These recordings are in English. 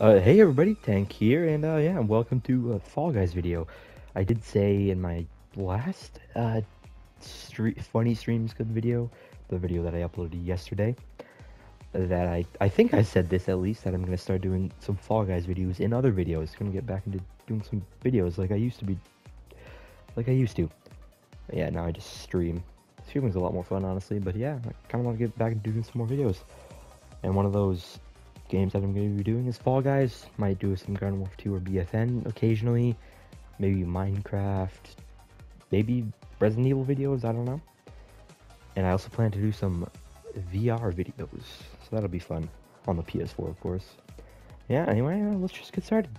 Uh, hey everybody, Tank here, and uh, yeah, welcome to a Fall Guys video. I did say in my last uh, funny streams good video, the video that I uploaded yesterday, that I I think I said this at least that I'm gonna start doing some Fall Guys videos in other videos. Gonna get back into doing some videos like I used to be, like I used to. But yeah, now I just stream. Streaming's a lot more fun, honestly. But yeah, I kind of want to get back into doing some more videos. And one of those games that I'm going to be doing is Fall Guys. Might do some Garden Warfare 2 or BFN occasionally. Maybe Minecraft. Maybe Resident Evil videos, I don't know. And I also plan to do some VR videos. So that'll be fun. On the PS4, of course. Yeah, anyway, uh, let's just get started.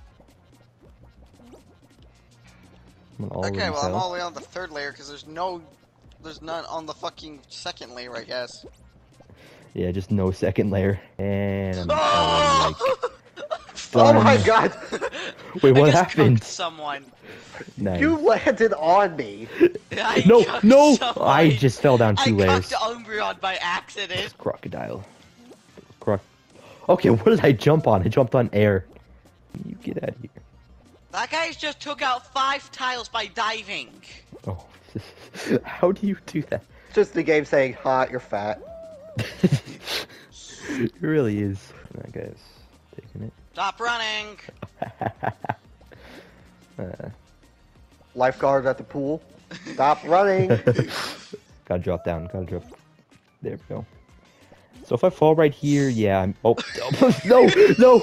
Okay, well I'm all the way on the third layer because there's no, there's none on the fucking second layer, I guess. Yeah, just no second layer. And I'm Oh! already, Oh Done. my god! Wait, I what just happened? someone. nice. You landed on me! I No, no! someone. I just fell down two I layers. cooked Umbreon by accident. Crocodile. Croc. Okay, what did I jump on? I jumped on air. You get out of here. That guy just took out five tiles by diving. Oh, how do you do that? Just the game saying, hot, you're fat. it really is. That guy's taking it. Stop running. Uh, Lifeguard at the pool. Stop running! gotta drop down. Gotta drop. There we go. So if I fall right here, yeah, I'm. Oh, no, no.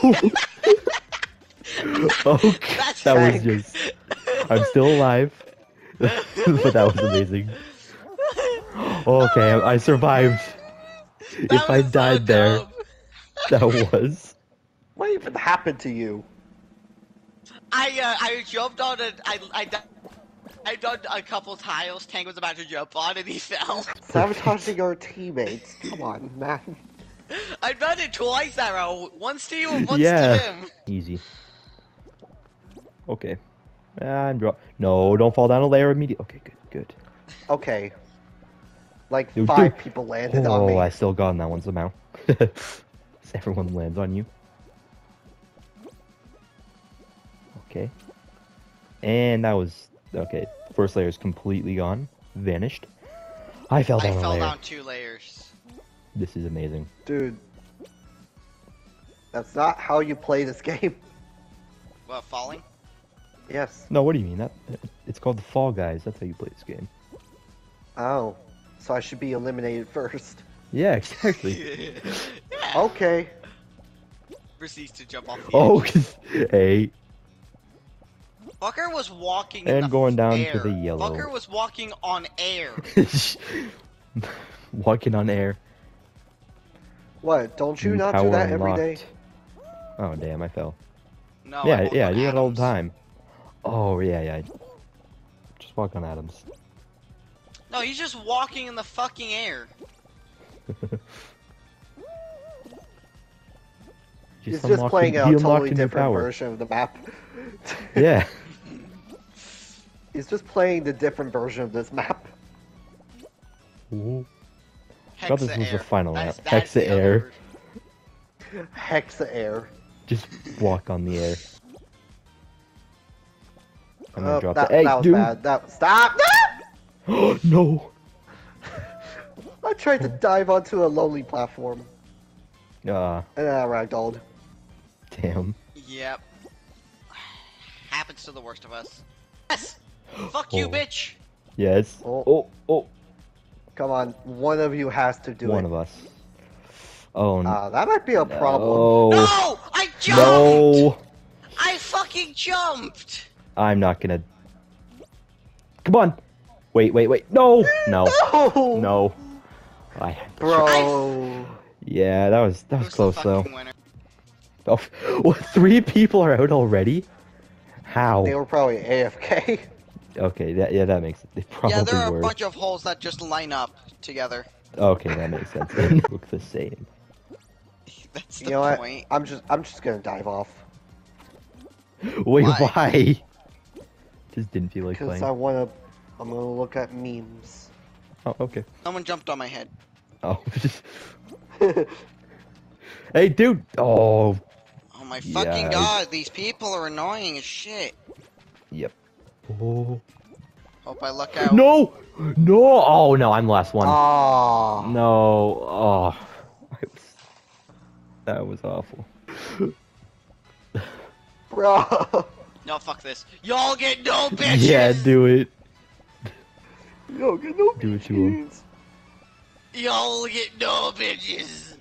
oh, That's that was just. I'm still alive, but that was amazing. Okay, I, I survived. That if I was so died there, that was. What even happened to you? I uh, I jumped on it. I I. I done a couple tiles. Tank was about to jump on and he fell. Sabotaging our teammates. Come on, man. I've done it twice, Arrow. Once to you and once Yeah. to him. Easy. Okay. I'm drop. No, don't fall down a layer immediately. Okay, good, good. Okay. Like five people landed on Oh. I still got on that one somehow. Everyone lands on you. Okay. And that was okay. First layer is completely gone, vanished. I fell I down a fell layer. down two layers. This is amazing. Dude. That's not how you play this game. What, falling? Yes. No, what do you mean? That it's called the Fall Guys. That's how you play this game. Oh. So I should be eliminated first. Yeah, exactly. yeah. Okay. Proceeds to jump off the oh, edge. 'cause- hey. Fucker was walking in And the going down air. to the yellow. Fucker was walking on air. Walking on air. What? Don't you New not do power that every day? unlocked. Oh damn, I fell. No, yeah, walk yeah, I on do that all the time. Oh yeah, yeah. Just walk on atoms. No, he's just walking in the fucking air. He's just playing a- a he unlocked totally different power. version of the map. Yeah. He's just playing the different version of this map. Ooh. Hexa thought this was the final That's, lap. that's Hexa the air. word. Hexa air. Just walk on the air. I'm gonna Oh, drop that, the. Hey, that was dude! bad. That stop. no. I tried to dive onto a lonely platform Ah, and I ragdolled. damn. Yep. Happens to the worst of us. Yes! Fuck you, Oh. bitch! Yes. Oh. Oh, oh. Come on, one of you has to do it. One it. of us. Oh no. Uh, that might be a problem. No. No! I jumped! No. I fucking jumped! I'm not gonna. Come on. Wait, wait, wait. No. No. No, No. I. bro. Yeah, that was that was Who's the close though. fucking winner? Oh, what, three people are out already? How? They were probably AFK. Okay, that yeah, that makes they probably Yeah, there are were. a bunch of holes that just line up together. Okay, that makes sense. They look the same. That's the You know what? I'm just, I'm just gonna dive off Wait, Why? why? Just didn't feel like playing. because. I wanna, I'm gonna look at memes. Oh, okay. Someone jumped on my head. Oh, just... hey, dude. Oh, Oh my My fucking Yeah, I- god, these people are annoying as shit. Yep. Oh. Hope I luck out. No! No! Oh no, I'm the last one. Ah. No. Oh. Was... That was awful. Bro. No, fuck this. Y'all get no bitches. Yeah, do it. Yo, get no Do it to him. bitches. Y'all get no bitches.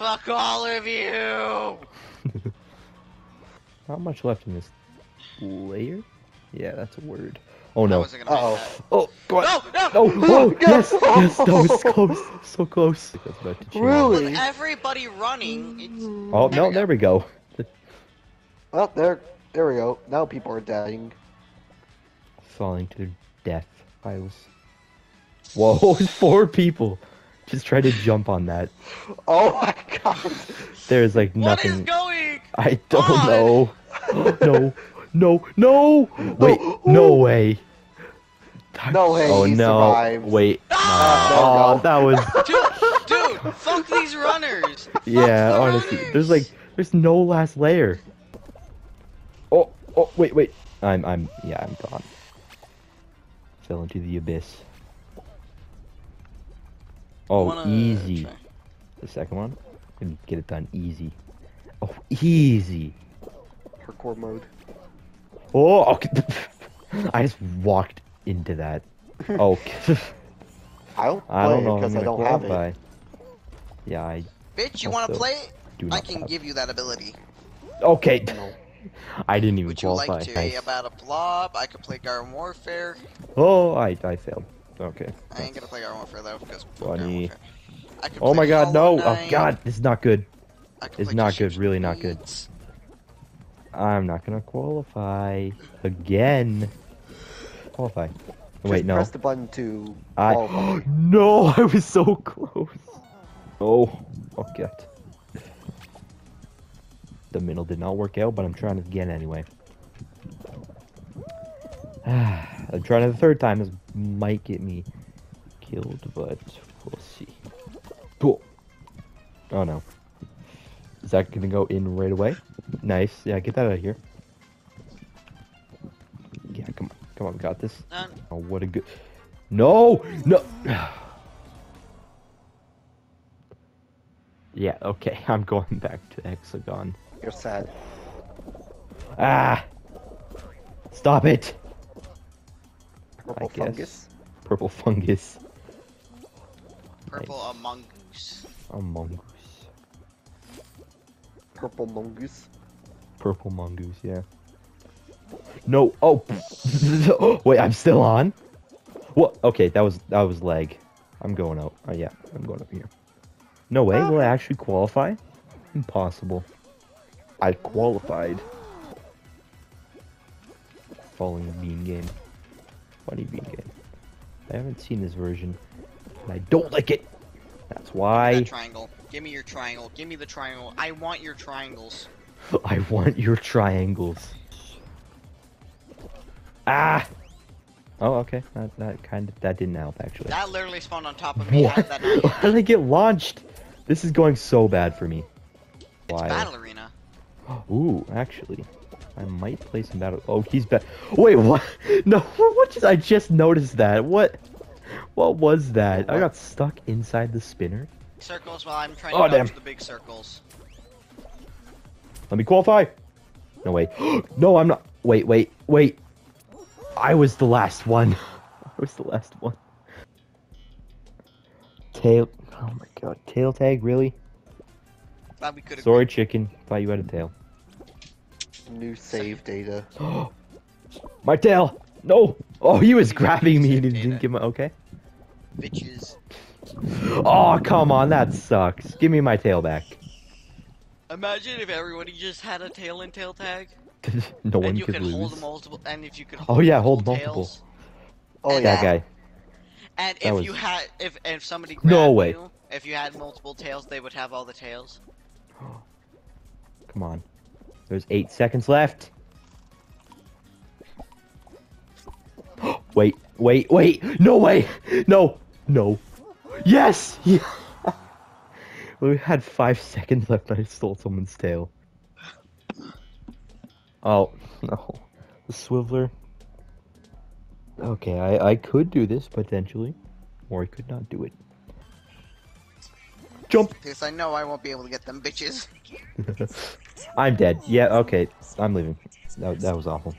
Fuck all of you. Not much left in this layer? Yeah, that's a word. Oh no. wasn't Uh-oh. Oh, go on. No, no. Oh, oh, yes, yes, that was close, so close. That's about to. Really? With everybody running, it's... Oh There no, we there we go. Well, oh, there, there we go. Now people are dying. Falling to their death piles. Whoa, four people just try to jump on that. Oh my god. There's like nothing. What is nothing. going? I don't on? know. no, no, no. Wait, no way. No way, Oh he no. survived. Wait. Ah! Oh, that was. Dude, dude, fuck these runners. Yeah, the honestly, runners. there's like, there's no last layer. Oh, oh, wait, wait. I'm, I'm, yeah, I'm gone. Fell into the abyss. Oh, Wanna easy. try? The second one, can get it done easy. Oh, easy. Hardcore mode. Oh, okay. I just walked into that. Oh, I don't play I don't know. it because I'm I gonna don't have qualify. it. Yeah, I Bitch, you wanna play it? do I can have- give you that ability. Okay, No. I didn't even Would you qualify. like to Nice. about a blob? I could play Garden Warfare. Oh, I, I failed. Okay. I ain't gonna play Garden Warfare though because fuck Funny. Garden Warfare. I could Oh my god, Hollow no! Oh god, this is not good. I could it's not Ships good, really and not good. I'm not gonna qualify again. Qualify. Wait, Just no. press the button to I. qualify. no, I was so close. Oh, oh god. The middle did not work out, but I'm trying it again anyway. I'm trying it the third time. This might get me killed, but we'll see. Cool. Oh no. Is that gonna go in right away? Nice. Yeah, get that out of here. Yeah, come on. Come on, we got this. None. Oh, what a good. No! No! yeah, okay. I'm going back to Hexagon. You're sad. Ah! Stop it! Purple guess. fungus. Purple fungus. Purple Nice. Among Us. A mongoose. Purple mongoose. Purple mongoose, yeah. No! Oh! Wait, I'm still on? What? Okay, that was that was leg. I'm going out. Oh yeah, I'm going up here. No way, will I actually qualify? Impossible. I qualified. Following the bean game. Funny bean game. I haven't seen this version, and I don't like it. That's That why triangle. Give me your triangle. Give me the triangle. I want your triangles. I want your triangles. Ah! Oh, okay. That, that kind of that didn't help actually. That literally spawned on top of me. How What? did that not hit? How did I get launched? This is going so bad for me. It's Why? Battle Arena. Ooh, actually, I might play some battle. Oh, he's back. Wait, what? No, what? Just I just noticed that. What? What was that? I got stuck inside the spinner. Circles while I'm trying Oh, to dodge damn. the big circles. Let me qualify. No wait. no, I'm not. Wait, wait, wait. I was the last one. I was the last one. Tail. Oh my god. Tail tag, really? Glad we could have. Sorry, chicken. Thought you had a tail. New save data. my tail. No. Oh, he was grabbing me and he did didn't give my. Okay. Bitches. Oh, come on. That sucks. Give me my tail back. Imagine if everybody just had a tail and tail tag, no one and you could could lose. hold multiple, and if you could. Oh, Hold yeah, hold multiple. tails, Oh yeah. That guy. And That if was- you had, if if somebody No grabbed way. you, if you had multiple tails, they would have all the tails. Come on. There's eight seconds left. wait, wait, wait. No way. No, no. Yes. Yeah. We had five seconds left. and I stole someone's tail. Oh no, the swiveler. Okay, I I could do this potentially, or I could not do it. Jump. Because I know I won't be able to get them bitches. I'm dead. Yeah. Okay. I'm leaving. That that was awful.